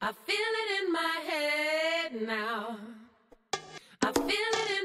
I feel it in my head now. I feel it